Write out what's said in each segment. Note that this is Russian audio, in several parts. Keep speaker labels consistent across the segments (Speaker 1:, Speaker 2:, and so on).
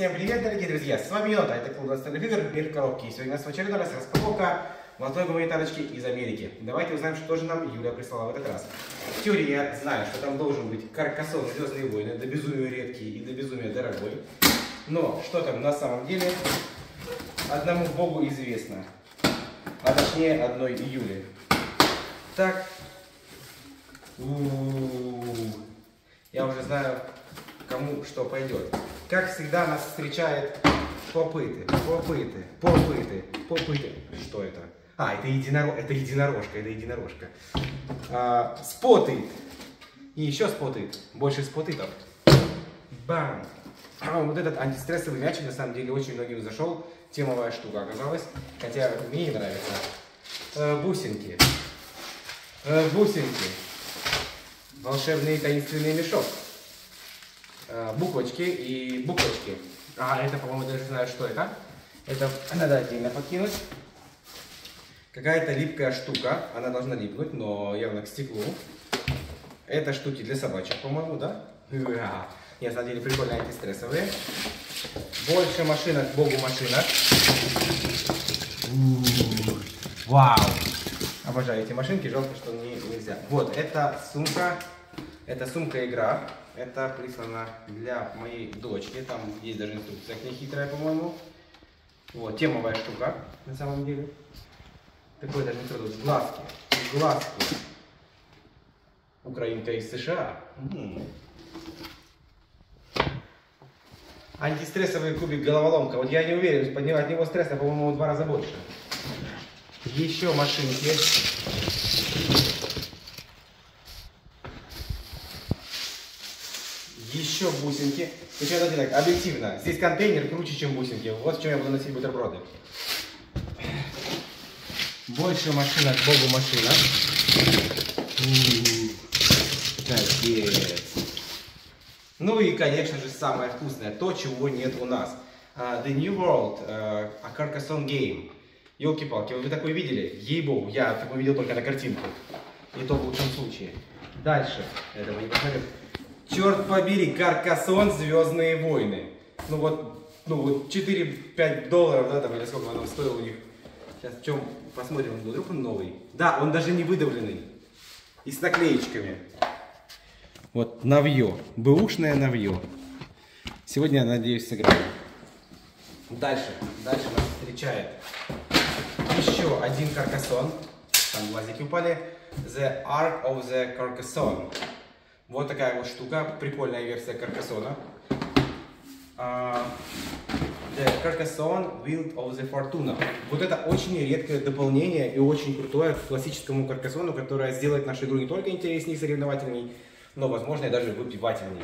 Speaker 1: Всем привет, дорогие друзья! С вами Йота, это клуб настольных игр «Мир коробки». И сегодня у нас в очередной раз распаковка золотой гуманитарочки из Америки. Давайте узнаем, что же нам Юля прислала в этот раз. В теории я знаю, что там должен быть каркасон «Звездные войны», до безумия редкий и до безумия дорогой. Но что там на самом деле, одному богу известно. А точнее, одной Юле. Так. У -у -у. Я уже знаю, кому что пойдет. Как всегда нас встречает попыты, попыты, попыты, попыты. Что это? А, это, единорог, это единорожка, это единорожка. А, споты. И еще споты. Больше спотытов. Бам. А, вот этот антистрессовый мячик на самом деле очень многим зашел. Темовая штука оказалась. Хотя мне не нравится. А, бусинки. А, бусинки. Волшебный таинственный мешок. Э, буквочки и буквочки. А, это, по-моему, даже знаю, что это. Это надо отдельно покинуть. Какая-то липкая штука. Она должна липнуть, но явно к стеклу. Это штуки для собачек, по-моему, да? Нет, на самом деле прикольные антистрессовые. Больше машинок, богу машинок. Вау! Обожаю эти машинки, жалко, что мне нельзя. Вот, это сумка, это сумка-игра. Это прислано для моей дочки. Там есть даже инструкция к ней хитрая, по-моему. Вот, темовая штука, на самом деле. Такой даже не трудно. Глазки. Глазки. Украинка из США. Антистрессовый кубик головоломка. Вот я не уверен, поднимать него стресса, по-моему, в два раза больше. Еще машинки. Еще бусинки. Причем, давайте так, объективно, здесь контейнер круче, чем бусинки. Вот в чем я буду носить бутерброды. Больше машинок, богу машина. Капец. Ну и, конечно же, самое вкусное, то, чего нет у нас. Uh, the New World, uh, a Carcassonne Game. Елки-палки, вы такое видели? Ей-богу, я такое видел только на картинку. И то в лучшем случае. Дальше. Это мы не посмотрим. Черт побери, Каркасон Звездные войны. Ну вот, ну вот 4-5 долларов, да, там, или сколько оно стоило у них. Сейчас в чем посмотрим, вдруг он новый. Да, он даже не выдавленный. И с наклеечками. Вот навье, бэушное навье. Сегодня, я надеюсь, сыграем. Дальше, дальше нас встречает еще один каркасон. Там глазики упали. The Ark of the Carcassonne. Вот такая вот штука, прикольная версия Каркасона. Uh, the Carcassonne Wild of the Fortuna. Вот это очень редкое дополнение и очень крутое к классическому Каркасону, которое сделает нашу игру не только интереснее и соревновательней, но, возможно, и даже выпивательней.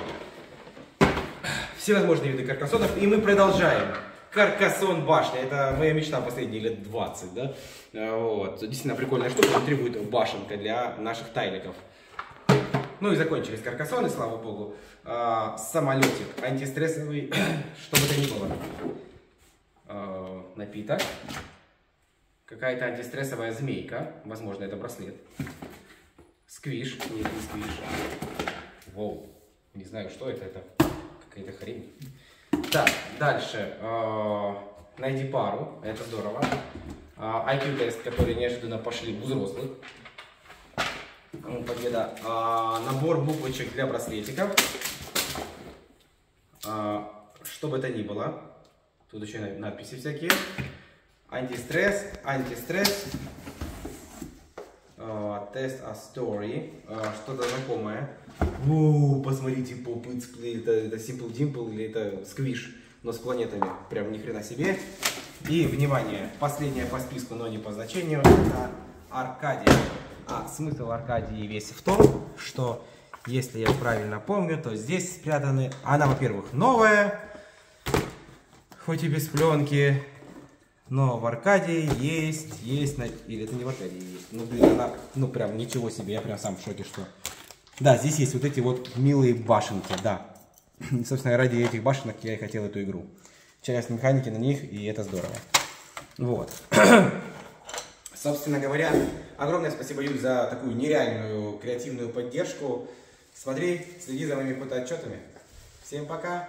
Speaker 1: Все возможные виды каркасонов, и мы продолжаем. Каркасон башня, это моя мечта последние лет 20, да? Вот. Действительно прикольная штука, он требует башенка для наших тайликов. Ну и закончились каркасоны, слава богу. А, самолетик антистрессовый, что бы то ни было. А, напиток. Какая-то антистрессовая змейка. Возможно, это браслет. Сквиш. Нет, не сквиш. Воу. Не знаю, что это. Это какая-то хрень. Так, дальше. А, найди пару. Это здорово. А, IQ-тест, которые неожиданно пошли взрослых. Ну, победа. А, набор буквочек для браслетиков. А, что бы это ни было. Тут еще надписи всякие. Антистресс, антистресс. А, тест о story. А, Что-то знакомое. О, посмотрите, Pop это, это Simple Dimple или это Squish, но с планетами. Прям ни хрена себе. И, внимание, последняя по списку, но не по значению, это Аркадия. А смысл Аркадии весь в том, что, если я правильно помню, то здесь спрятаны... Она, во-первых, новая, хоть и без пленки, но в Аркадии есть, есть, или это не в Аркадии есть. Ну, блин, она, ну, прям ничего себе, я прям сам в шоке, что... Да, здесь есть вот эти вот милые башенки, да. Собственно, ради этих башенок я и хотел эту игру. Часть механики на них, и это здорово. Вот. Собственно говоря, огромное спасибо, Юль, за такую нереальную креативную поддержку. Смотри, следи за моими фотоотчетами. Всем пока!